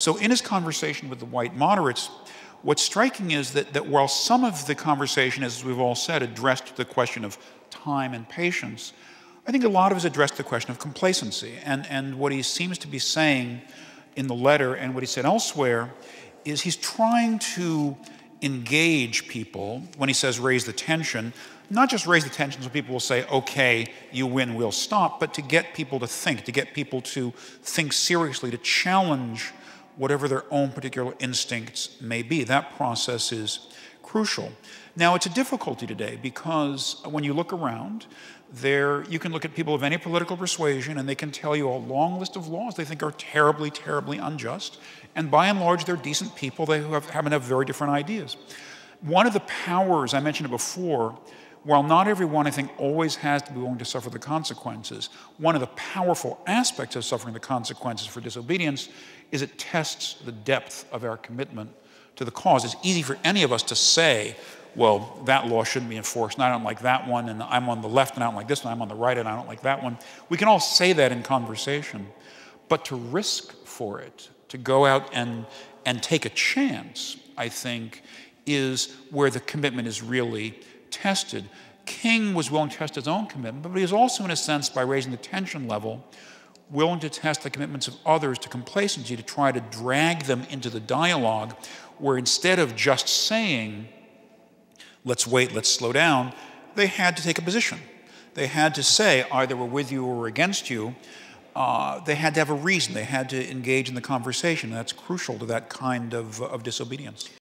So, in his conversation with the white moderates, what's striking is that, that while some of the conversation, as we've all said, addressed the question of time and patience, I think a lot of is addressed the question of complacency. And, and what he seems to be saying in the letter and what he said elsewhere is he's trying to engage people when he says raise the tension, not just raise the tension so people will say, okay, you win, we'll stop, but to get people to think, to get people to think seriously, to challenge whatever their own particular instincts may be. That process is crucial. Now, it's a difficulty today because when you look around, there you can look at people of any political persuasion and they can tell you a long list of laws they think are terribly, terribly unjust. And by and large, they're decent people. They have, happen to have very different ideas. One of the powers, I mentioned it before, while not everyone, I think, always has to be willing to suffer the consequences, one of the powerful aspects of suffering the consequences for disobedience is it tests the depth of our commitment to the cause. It's easy for any of us to say, well, that law shouldn't be enforced, and I don't like that one, and I'm on the left, and I don't like this one, I'm on the right, and I don't like that one. We can all say that in conversation, but to risk for it, to go out and, and take a chance, I think, is where the commitment is really tested. King was willing to test his own commitment, but he was also, in a sense, by raising the tension level, willing to test the commitments of others to complacency to try to drag them into the dialogue where instead of just saying, let's wait, let's slow down, they had to take a position. They had to say either we're with you or we're against you. Uh, they had to have a reason. They had to engage in the conversation. That's crucial to that kind of, of disobedience.